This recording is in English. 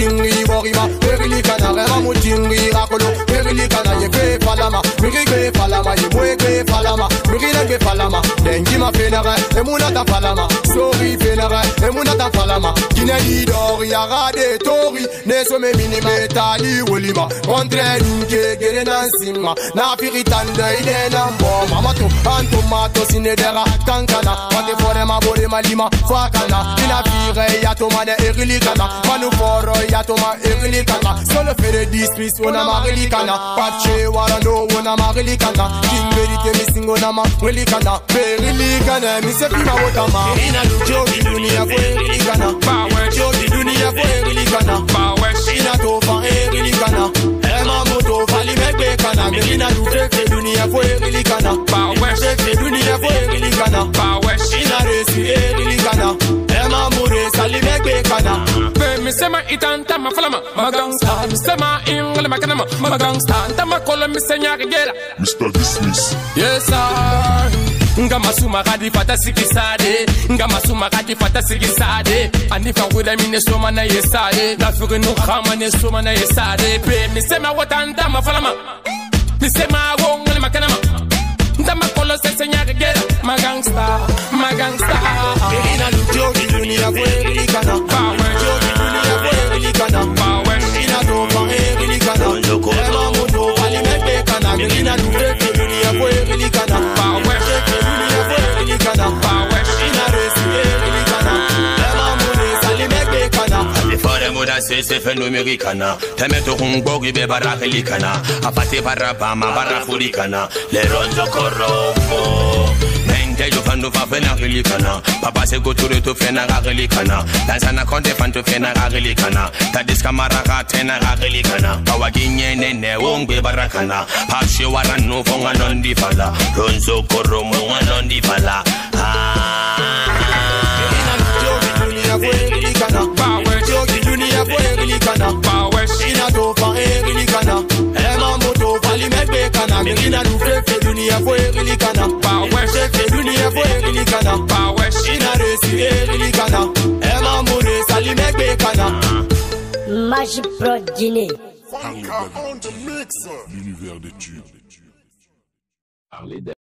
Ina tingi iborima, fwe ilikana. Ema mu tingi irakolo, fwe ilikana. Ye fe falama, miri gbe falama, ye mwe gbe falama, ne gbe falama. Dengi ma fenere, emuna ta falama. Sorry fenere, emuna ta falama. Kine di dori, arade tori, ne so me mini metali wolima. Contre ninke gere nan sima, na firitande ide nan bo. Mama to, antomato sinedera kankana. Pate fore ma bore ma lima, fakana. Ina fire ya to ma de erilikana. Manu foro ya to ma erilikana. Soloféré dispis ona ma erilikana. Pache wara no ona ma erilikana. King Vérité missing ona ma erilikana. Erilikana, mi se pima wotama. Ina lujo dunia fwe erilikana. Power Jogi dunia fwe erilikana. Power Ina tofa erilikana. Ema moto fali megbe kana. Ina lufe fe dunia fwe erilikana. Power Fe dunia fwe erilikana. Power Pe mi sema itanta ma falama ma gangsta mi sema ingale ma. Kanama ma gangsta anta ma kola mi senya gela Mr. Dismiss. Yes sir. Nga masuma kadi fata sikisade nga masuma kadi fata sikisade ani fa wuda mine soma na yesade na firi no khama ne soma na yesade pe mi sema wotanta ma falama mi sema wongale ma. Kanama ntama kola se senya gela ma gangsta muda se se fe numerikana Teme to kumbogi be barakilikana Apate jo fandu fa fena rilikana Papa se go to fena rilikana Dansana konte fanto fena rilikana Tadis kamara ka tena rilikana Kawa ginye nene wongbe barakana Pashe warano fonga nondi fala Ronzo nga nondi fala Ah erilikana. Power Ina tofa erilikana. Ema moto fali megbe kana. Ina lufe fe dunia fwe erilikana. Power. Fe dunia fwe erilikana. Power Ina resi erilikana. Ema mure sali megbe kana. Magic Pro Guinée. L'univers des tubes. Harley David.